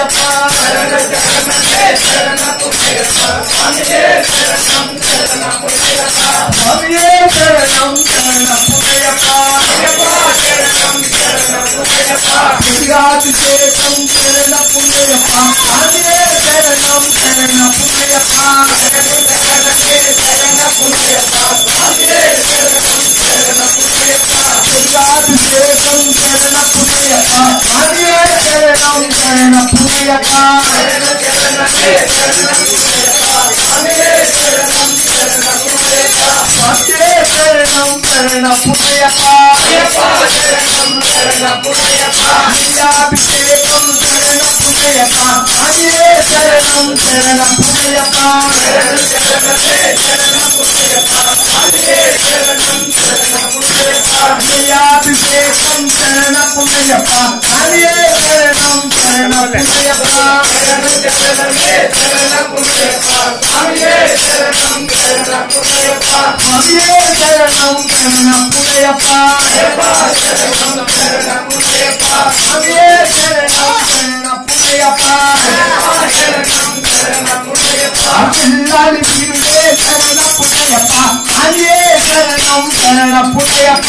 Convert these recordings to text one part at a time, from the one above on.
శరణయ్యప్ప శరణ శరణమే శరణకు స్వామియే శరణం శరణకు స్వామియే శరణం శరణకు శరణం శరణకు శరణం శరణకు స్వామియే శరణం శరణకు శరణే శరణకు స్వామియే శరణం శరణకు शरणम शरण पुरयपा शरणम शरण पुरयपा विषयकम शरण पुरयपा हरे शरणम शरण पुरयपा शरण शरण शरण ಶರಣಪ್ಪ ಶರಣಪ್ಪ ಶರಣ ಪುಣಯಪ್ಪ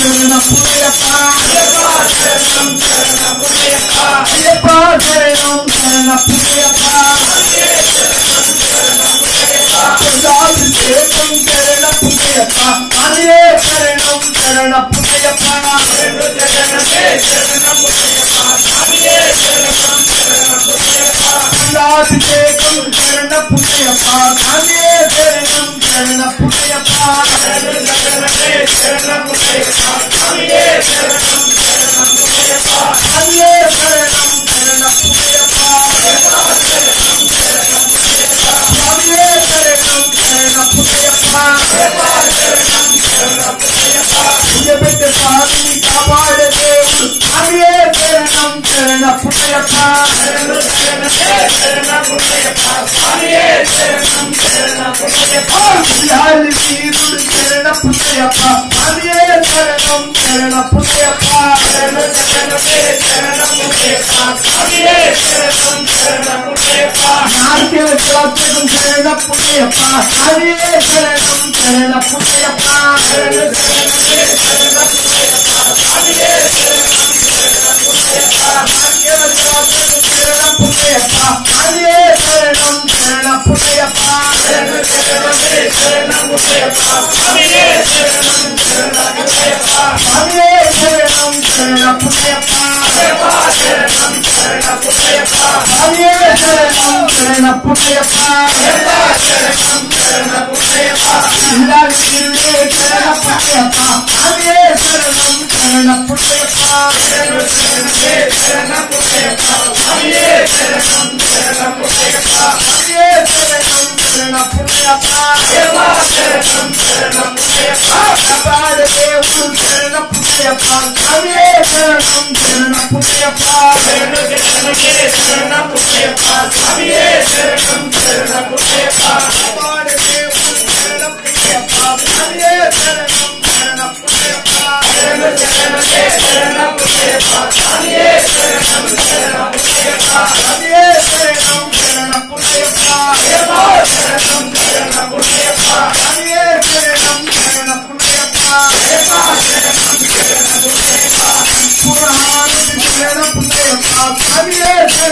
சரணம் சரண புனையப்பா ஐயப்பா சரணம் சரண புனையப்பா அபிஷேகம் சரண புனையப்பா சுவாமியே சரணம் சரண புனையப்பா அபிஷேகம் சரண புனையப்பா சுவாமியே சரணம் சரண புனையப்பா சுவாமியே சரணம் சரண புனையப்பா சுவாமியே சரணம் சரண புனையப்பா பெற்ற சாமி காப்பாட தேவு சுவாமியே சரணம் சரண புனையப்பா யாரு I'm here. ಶರಣ ಪುಣಯಪ್ಪ ಲಕ್ಷ್ಮೀ ಶರಣ ಪುಣಯಪ್ಪ ಹರೇ ಶರಣಂ ಶರಣ ಪುಣಯಪ್ಪ ಹರೇ ಶರಣಂ ಶರಣ ಪುಣಯಪ್ಪ ಹರೇ ಶರಣಂ ಶರಣ ಪುಣಯಪ್ಪ ಶರಣಂ ಶರಣ ಪುಣಯಪ್ಪ ಶರಣ ಪುಣಯಪ್ಪ ಹರೇ ಶರಣಂ పుణ్యప్ప శరణ శరణమే శరణ పుణ్యప్ప స్వామియే శరణం శరణ పుణ్యప్ప పాడదే శరణ పుణ్యప్ప స్వామియే శరణం శరణ పుణ్యప్ప i'm here